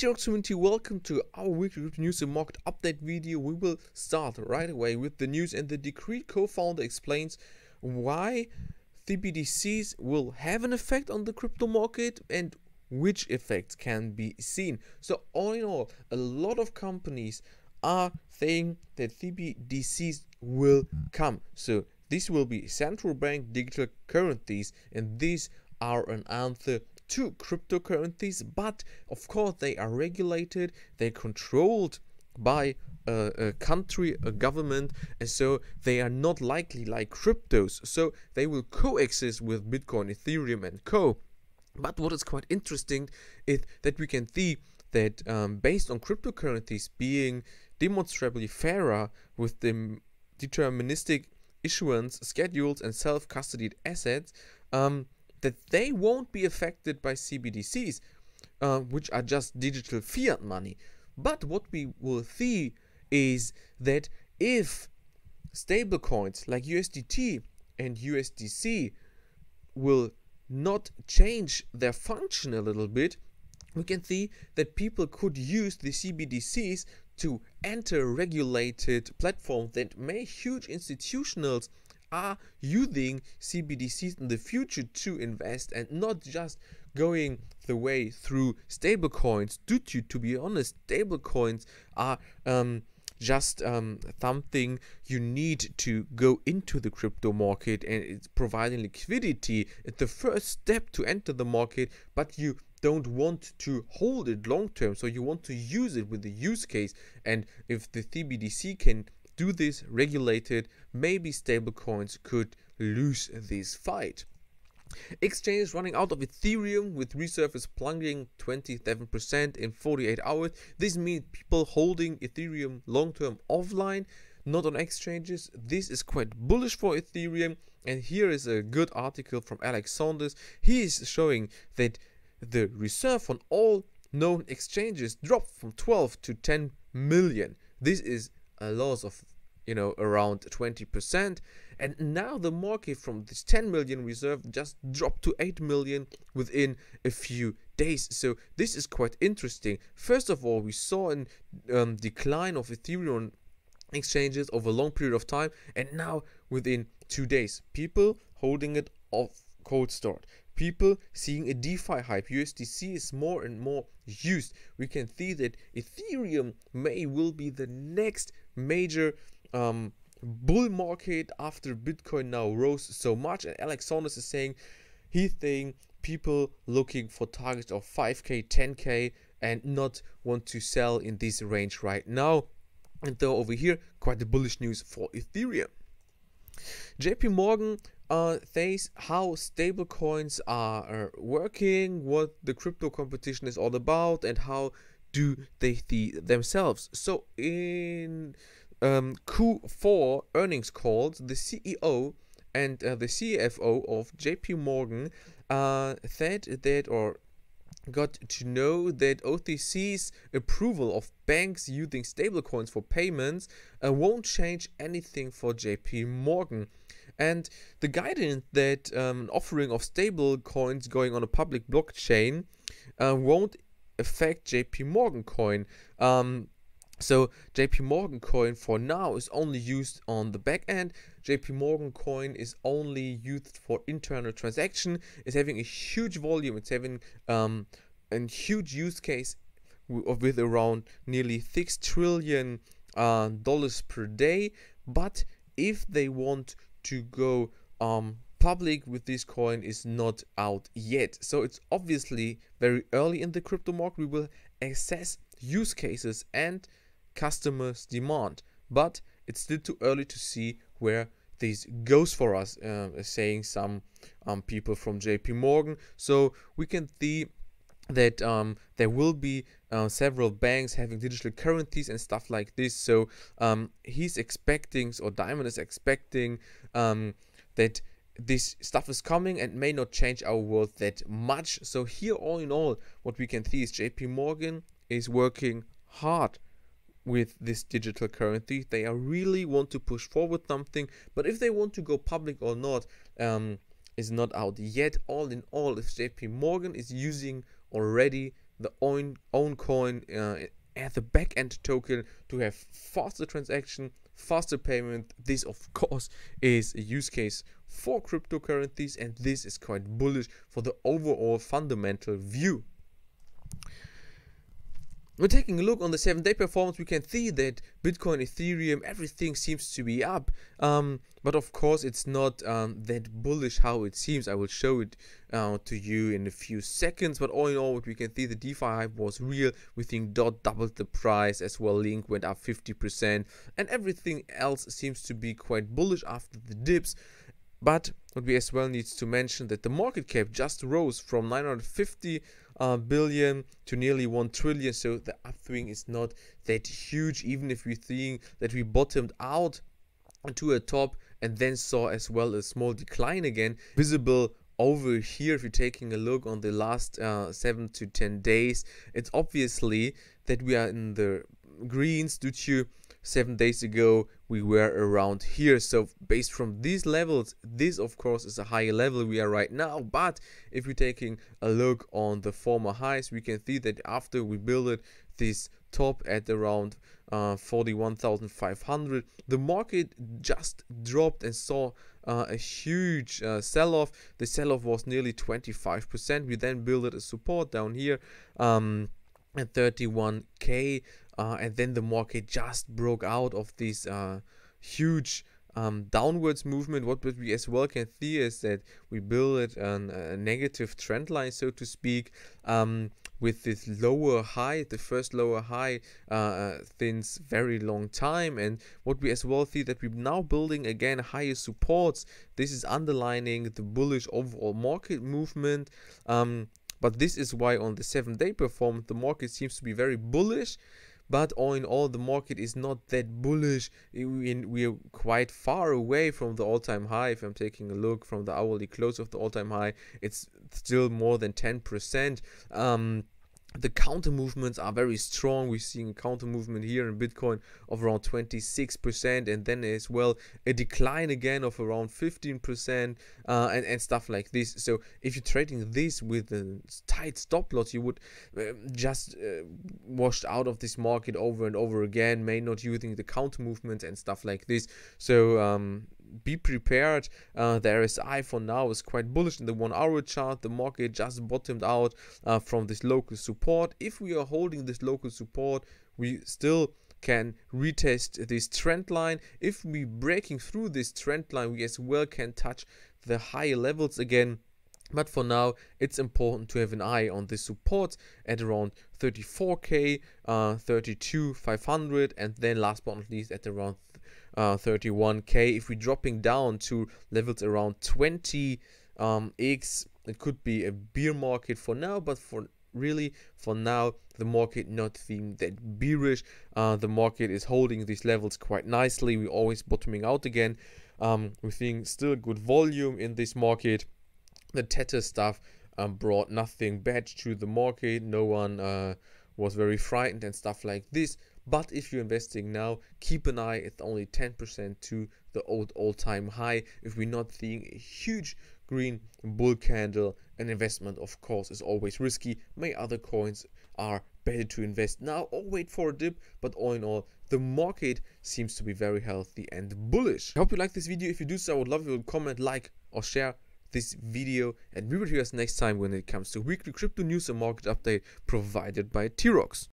Teroxx community, welcome to our weekly crypto news and market update video. We will start right away with the news and the Decred co-founder explains why CBDCs will have an effect on the crypto market and which effects can be seen. So all in all, a lot of companies are saying that CBDCs will come. So this will be central bank digital currencies and these are an answer to cryptocurrencies, but of course they are regulated, they're controlled by a, a, country, a government, and so they are not likely like cryptos. So they will coexist with Bitcoin, Ethereum, and Co. But what is quite interesting is that we can see that um, based on cryptocurrencies being demonstrably fairer with the deterministic issuance schedules and self-custodied assets, um, that they won't be affected by CBDCs, uh, which are just digital fiat money. But what we will see is that if stablecoins like USDT and USDC will not change their function a little bit, we can see that people could use the CBDCs to enter regulated platforms that may huge institutionals are using CBDCs in the future to invest and not just going the way through stablecoins. Due to, to be honest, stablecoins are um, just um, something you need to go into the crypto market and it's providing liquidity. It's the first step to enter the market, but you don't want to hold it long term. So you want to use it with the use case. And if the CBDC can do this regulated, maybe stablecoins could lose this fight. Exchange running out of Ethereum with reserves plunging 27% in 48 hours. This means people holding Ethereum long term offline, not on exchanges. This is quite bullish for Ethereum. And here is a good article from Alex Saunders. He is showing that the reserve on all known exchanges dropped from 12 to 10 million. This is a loss of you know around 20% and now the market from this 10 million reserve just dropped to 8 million within a few days so this is quite interesting first of all we saw a um, decline of ethereum exchanges over a long period of time and now within two days people holding it off cold start people seeing a DeFi hype. USDC is more and more used. We can see that Ethereum may will be the next major um, bull market after Bitcoin now rose so much. And Alex Saunders is saying he saying people looking for targets of 5k, 10k, and not want to sell in this range right now. And though over here, quite the bullish news for Ethereum. JP Morgan uh, says how stablecoins are, are working, what the crypto competition is all about, and how do they see themselves. So in um, Q4 earnings calls, the CEO and uh, the CFO of JP Morgan uh, said that or got to know that OCC's approval of banks using stablecoins for payments uh, won't change anything for JP Morgan. And the guidance that um, an offering of stablecoins going on a public blockchain uh, won't affect JP Morgan coin. Um, so JP Morgan coin for now is only used on the back end. JP Morgan coin is only used for internal transaction. It's having a huge volume. It's having um, a huge use case with around nearly six trillion uh, dollars per day. But if they want to go um, public with this coin is not out yet. So it's obviously very early in the crypto market. We will assess use cases and customers demand. But it's still too early to see where this goes for us, uh, saying some um, people from JP Morgan. So we can see that um, there will be uh, several banks having digital currencies and stuff like this. So um, he's expecting, or Dimon is expecting, um, that this stuff is coming and may not change our world that much. So here, all in all, what we can see is JP Morgan is working hard with this digital currency. They are really want to push forward something, but if they want to go public or not um, is not out yet. All in all, if JP Morgan is using already the own, own coin uh, at the backend token to have faster transaction, faster payment. This, of course, is a use case for cryptocurrencies, and this is quite bullish for the overall fundamental view. When taking a look on the 7 day performance, we can see that Bitcoin, Ethereum, everything seems to be up. Um, but of course, it's not um, that bullish how it seems. I will show it uh, to you in a few seconds. But all in all, what we can see, the DeFi hype was real. We think DOT doubled the price as well. Link went up 50%. And everything else seems to be quite bullish after the dips. But what we as well needs to mention that the market cap just rose from 950 uh, billion to nearly 1 trillion. So the upswing is not that huge, even if we think that we bottomed out to a top and then saw as well a small decline again visible over here if you're taking a look on the last uh, 7 to 10 days it's obviously that we are in the greens due to seven days ago we were around here. So based from these levels this of course is a higher level we are right now. But if we're taking a look on the former highs we can see that after we built this top at around uh, 41,500 the market just dropped and saw uh, a huge uh, sell-off. The sell-off was nearly 25% we then built a support down here um, at 31k uh, and then the market just broke out of this uh, huge um, downwards movement. What we as well can see is that we build an, a negative trend line, so to speak, um, with this lower high, the first lower high uh, uh, since very long time. And what we as well see that we're now building again higher supports. This is underlining the bullish overall market movement. Um, but this is why on the seven day performance, the market seems to be very bullish but all in all the market is not that bullish. We are quite far away from the all-time high. If i'm taking a look from the hourly close of the all-time high it's still more than 10 percent. Um, the counter movements are very strong. We're seeing a counter movement here in Bitcoin of around 26%, and then as well a decline again of around 15% uh, and, and stuff like this. So if you're trading this with a tight stop loss, you would uh, just uh, washed out of this market over and over again, may not using the counter movements and stuff like this. So um, be prepared. Uh, the RSI for now is quite bullish in the one hour chart. The market just bottomed out uh, from this local support. If we are holding this local support, we still can retest this trend line. If we breaking through this trend line, we as well can touch the higher levels again. But for now, it's important to have an eye on the support at around 34k, uh, 32, 500, and then last but not least at around uh, 31k. If we're dropping down to levels around 20 um, x, it could be a bear market for now, but for really for now the market not being that bearish. Uh, the market is holding these levels quite nicely. We're always bottoming out again. Um, we're seeing still good volume in this market. The tether stuff um, brought nothing bad to the market. No one uh, was very frightened and stuff like this but if you're investing now, keep an eye at only 10% to the old all-time high. If we're not seeing a huge green bull candle, an investment of course is always risky. May other coins are better to invest now or wait for a dip. But all in all, the market seems to be very healthy and bullish. I hope you like this video. If you do so, I would love you to comment, like or share this video and we will see us next time when it comes to weekly crypto news and market update provided by Teroxx.